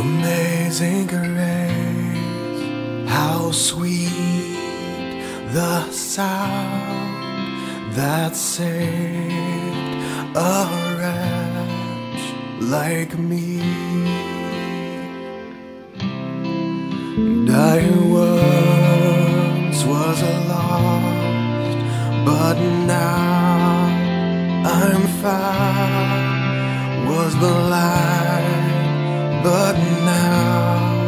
Amazing grace, how sweet the sound that saved a wretch like me. And I once was lost, but now I'm found. Was the blind, but now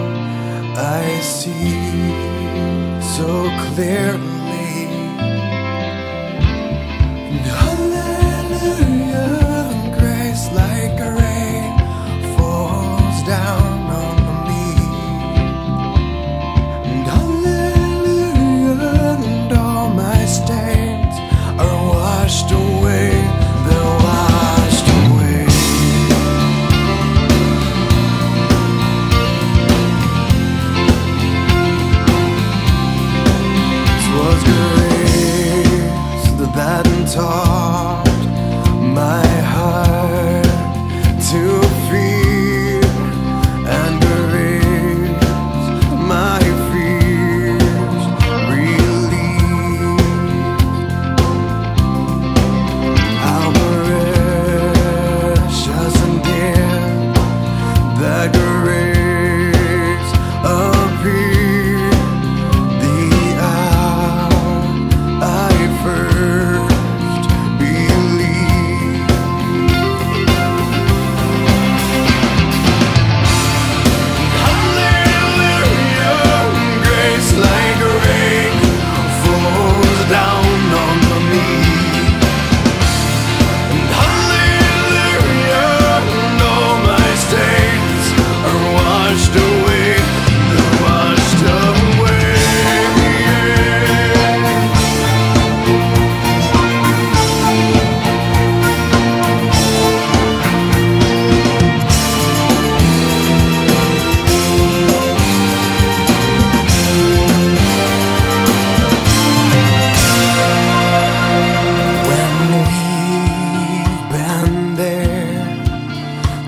I see so clearly. To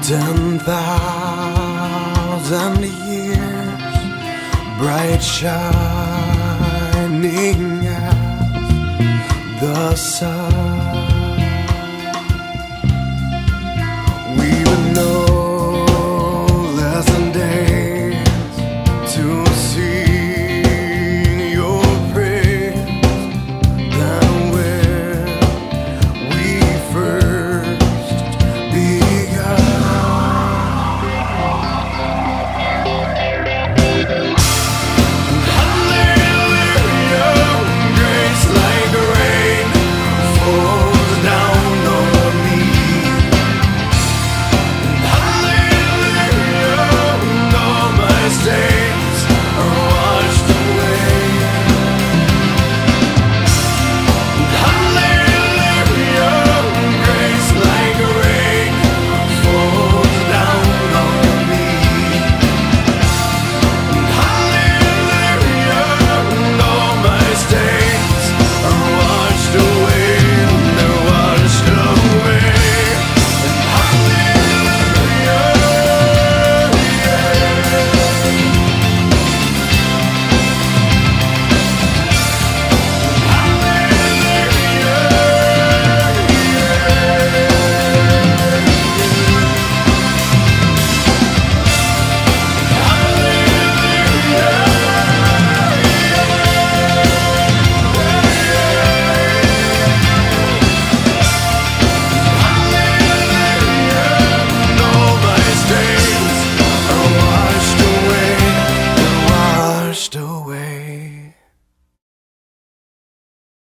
ten thousand years, bright shining as the sun.